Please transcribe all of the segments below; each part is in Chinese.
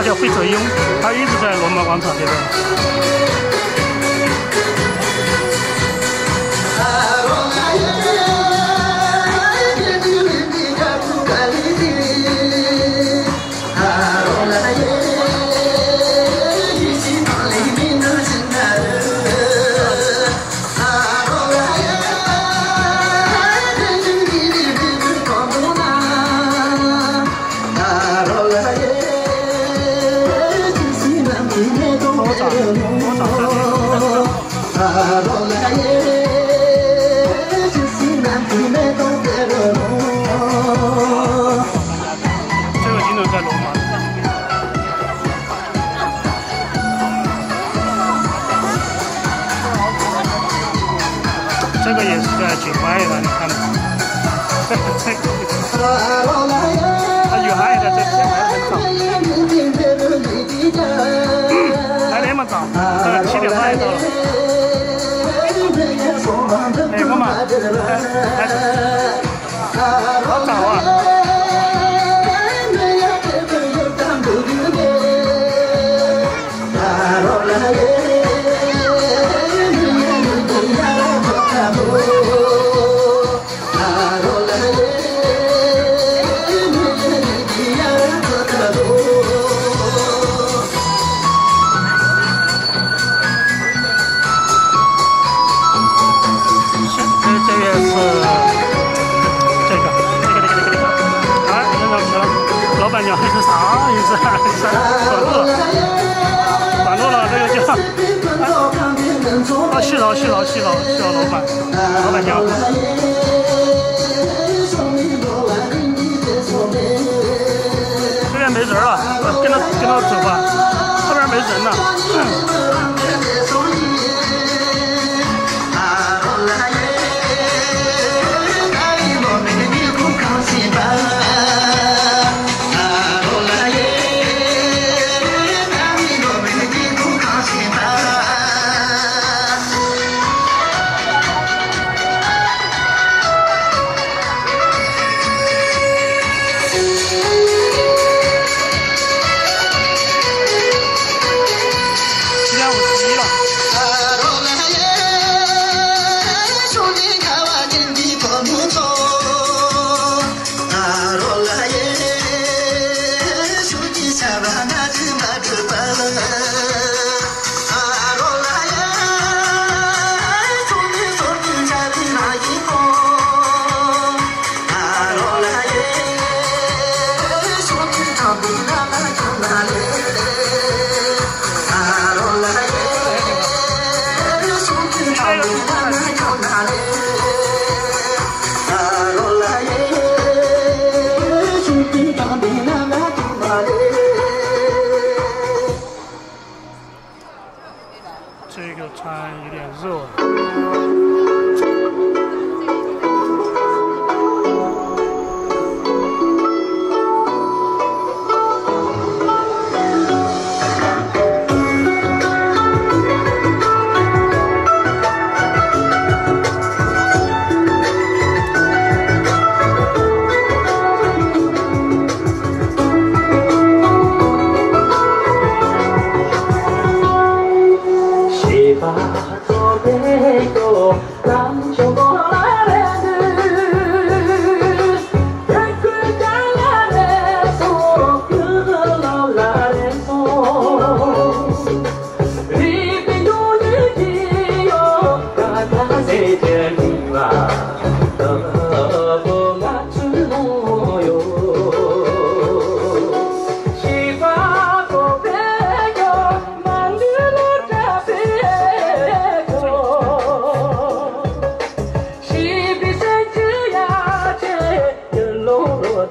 他叫费泽庸，他一直在罗马广场这边。That's 管住了，管住了，这个叫啊，细佬，细佬，细佬，细佬老板，老板娘。这个穿有点热 Để cô 国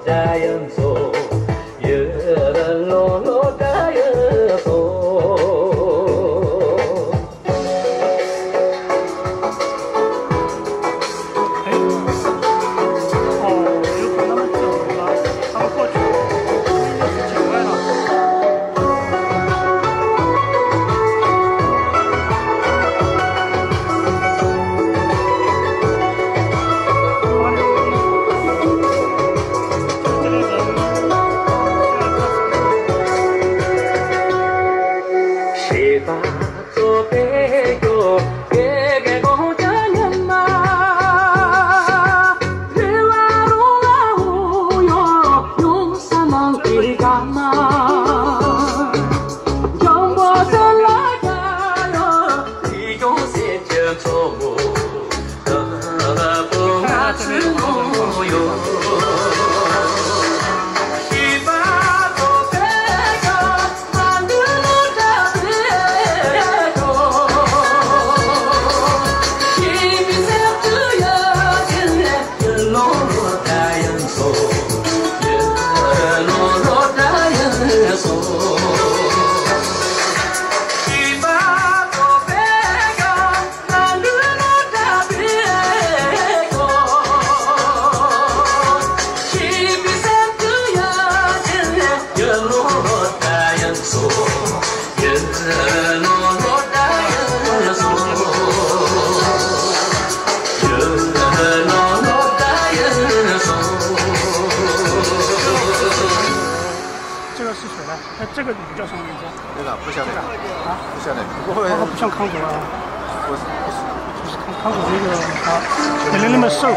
这样做这个叫什么名字？那个不晓得啊，不晓得，不会，不像康狗啊，不是不是康狗那个啊，没那么瘦。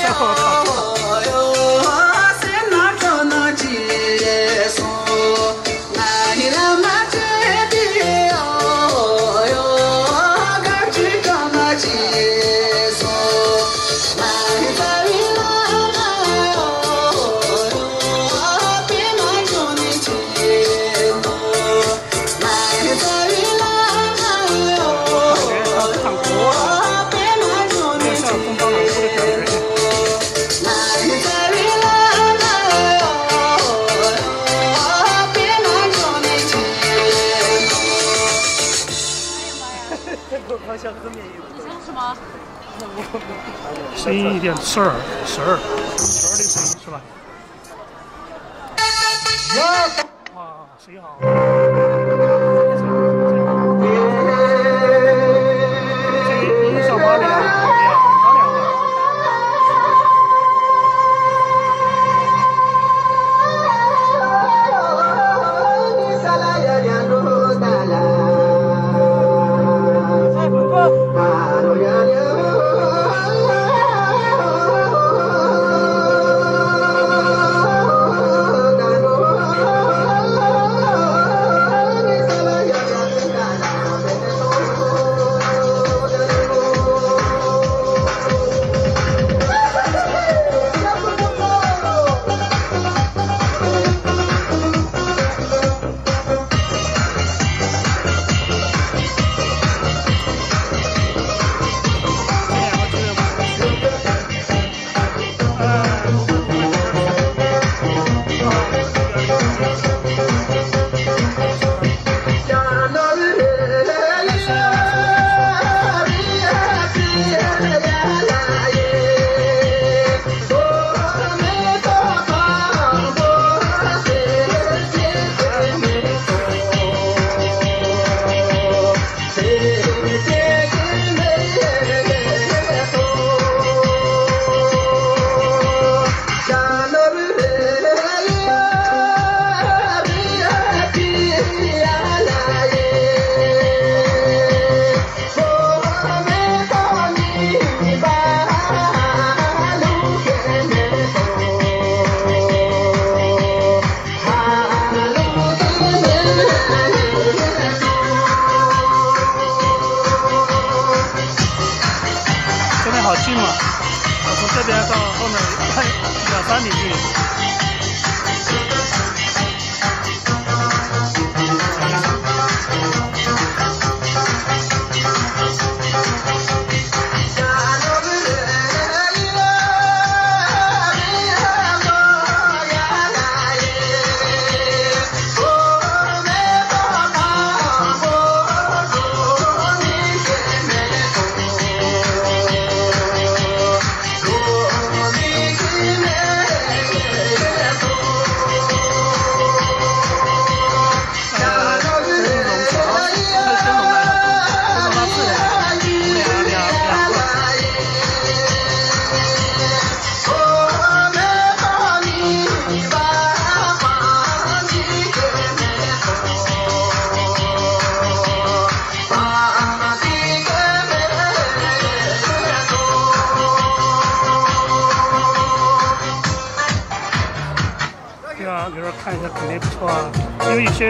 待会我卡住了。声音一点十二，十二，十二的声音是吧？哇，声音好。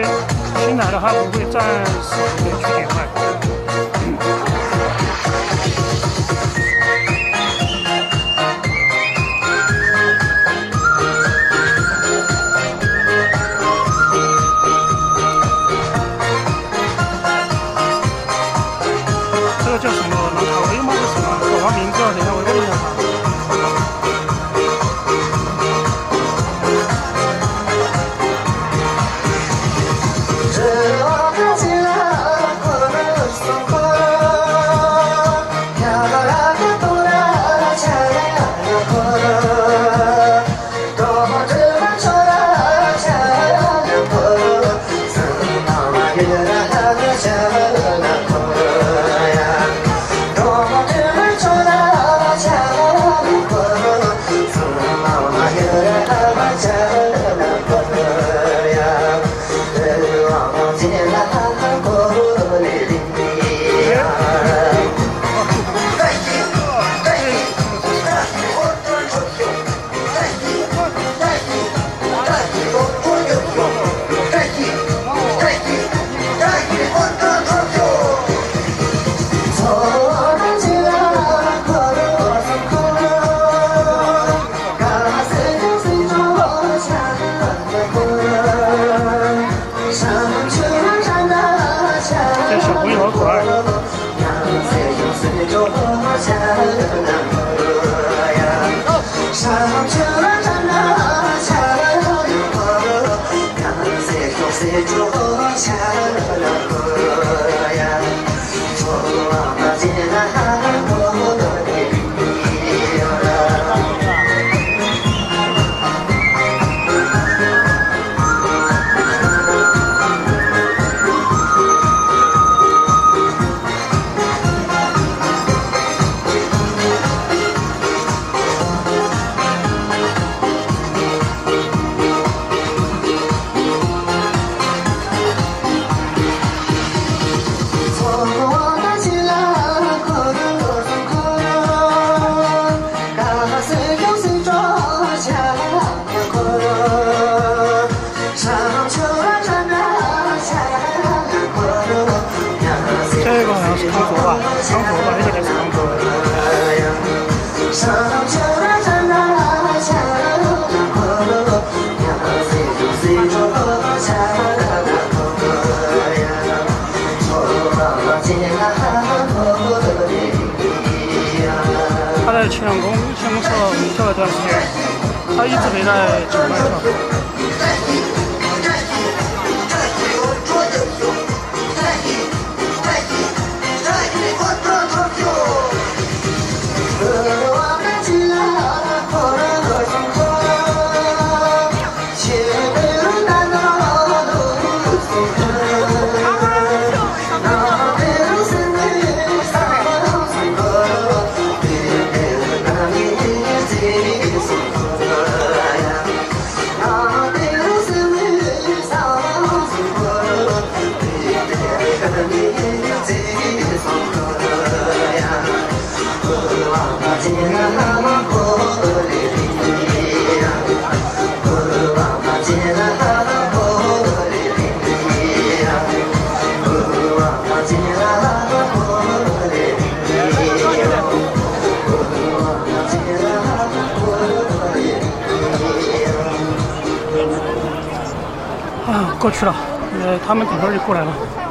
新来的他不会暂时的去点外。佛吧，康佛吧，这个是康佛。他在前公前公司跳了段时间，他一直没在场外跳。过去了，呃，他们等会儿就过来了。